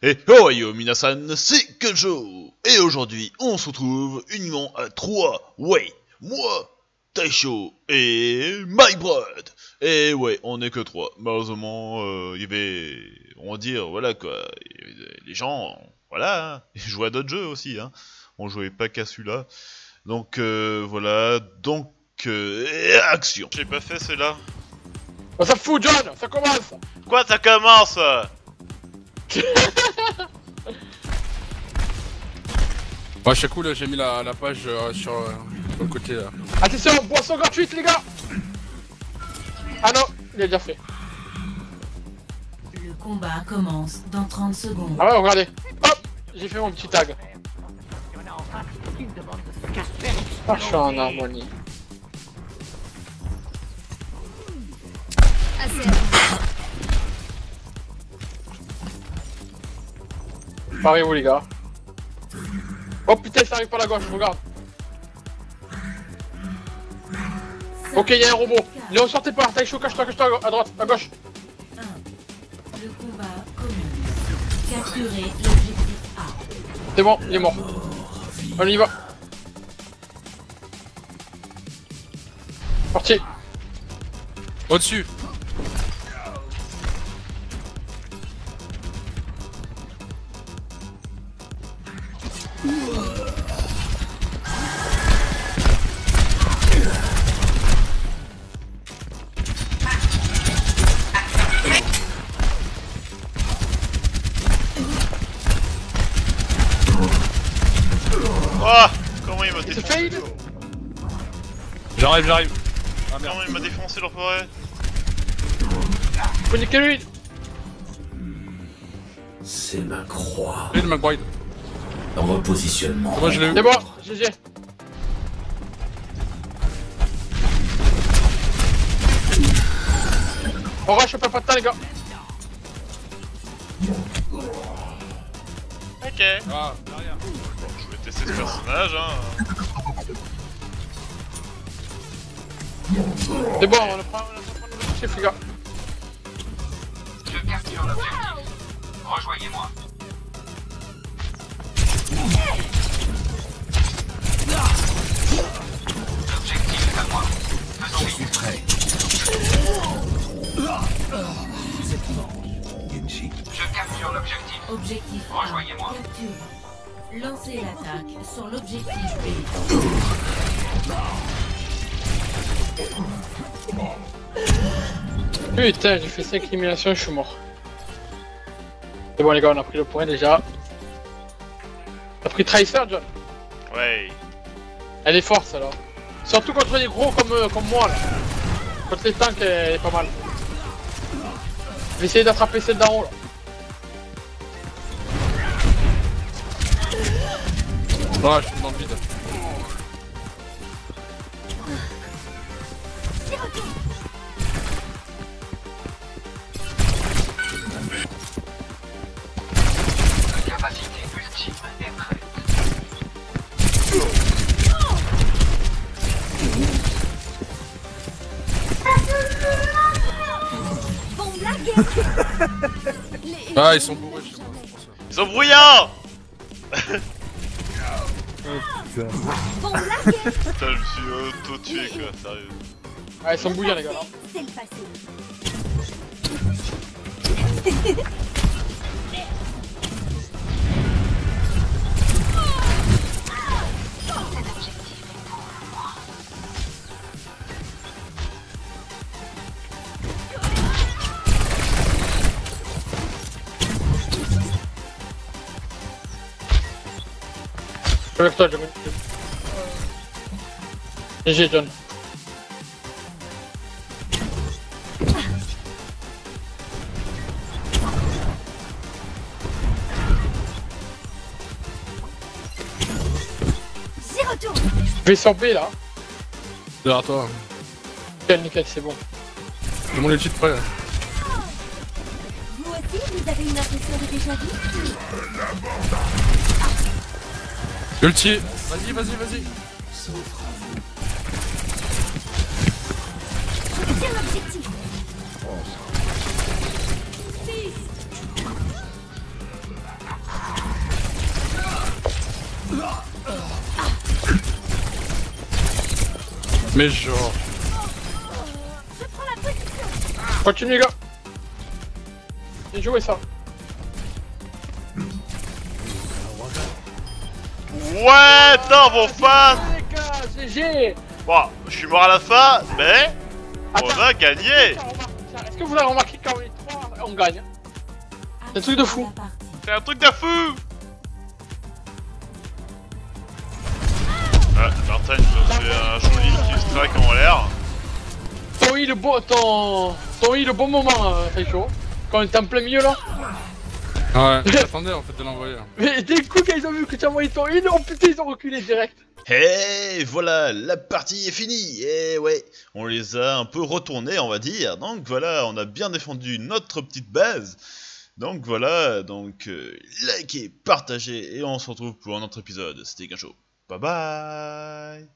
Et oh yo minasan, c'est Kejo Et aujourd'hui, on se retrouve uniquement à 3. Ouais, moi, Taisho et My Brad. Et ouais, on est que 3. Malheureusement, euh, il y avait, on va dire, voilà quoi, il y avait les gens, voilà, hein, ils jouaient à d'autres jeux aussi, hein. On jouait pas qu'à celui-là. Donc euh, voilà, donc euh, action. J'ai pas fait celui-là. Oh, ça fout, John Ça commence Quoi, ça commence? Ouais, je suis cool, j'ai mis la, la page euh, sur, euh, sur le côté là. Attention, boisson gratuite, les gars Ah non, il est déjà fait. Le combat commence dans 30 secondes. Ah ouais, regardez. Hop J'ai fait mon petit tag. Ah, je suis en harmonie. Pareil vous les gars. Oh putain ça arrive par la gauche, regarde. Ok il y a un robot. Léon sortez par, Taïcho, cache-toi, cache-toi à droite, à gauche. C'est bon, il est mort. On y va. Parti. Au-dessus J'arrive, j'arrive. Ah merde. Comment il m'a défoncé l'enfoiré Faut niquer lui C'est ma croix. J'ai le McBride Repositionnement. Moi je l'ai eu C'est bon, GG. On rush, on perd pas de temps les gars. Ok. Ah, derrière Bon, je vais tester ce personnage, hein. C'est bon, on le prend, on le prend l'objectif les gars. Je capture l'objectif. Rejoignez-moi. L'objectif est à moi. Faisons Je suis prêt. Je capture l'objectif. Objectif. Rejoignez-moi. Lancez l'attaque sur l'objectif B. Putain, j'ai fait 5 éliminations, je suis mort. C'est bon les gars, on a pris le point déjà. T'as pris Tracer John Ouais. Elle est forte alors. Surtout contre les gros comme, euh, comme moi là. Contre les tanks, elle est pas mal. Je vais essayer d'attraper celle d'en haut là. Ah, je suis dans le vide Ah, ils sont bourrés chez moi, c'est pour ça. Ils sont bruyants Putain, je me suis auto-tué quoi, sérieux. Ah, ils sont bouillants les gars là. Je suis avec toi, John. GG John. Je vais sur B là. Derrière toi. Nickel, nickel, c'est bon. J'ai mon ulti de près. Vous aussi, vous avez une impression de déjà vu Ulti. Vas-y, vas-y, vas-y. Mais genre... Je prends la Continue les gars. J'ai joué ça. Ouais, dans vos fans GG Bon, je suis mort à la fin, mais on Attends. a gagné Est-ce que vous avez remarqué quand on est 3, on gagne C'est un truc de fou. C'est un truc de fou Ah, Martin fait un joli kill strike en l'air. Ton heal, bon, ton, ton heal, bon moment, euh, Taïcho. Quand on était en plein milieu là. Ouais, j'attendais en fait de l'envoyer. Mais dès coup, quand ils ont vu que tu as envoyé ton heal, oh putain, ils ont reculé direct. Et voilà, la partie est finie. Et ouais, on les a un peu retournés, on va dire. Donc voilà, on a bien défendu notre petite base. Donc voilà, donc euh, likez, partagez et on se retrouve pour un autre épisode. C'était Gacho. Bye bye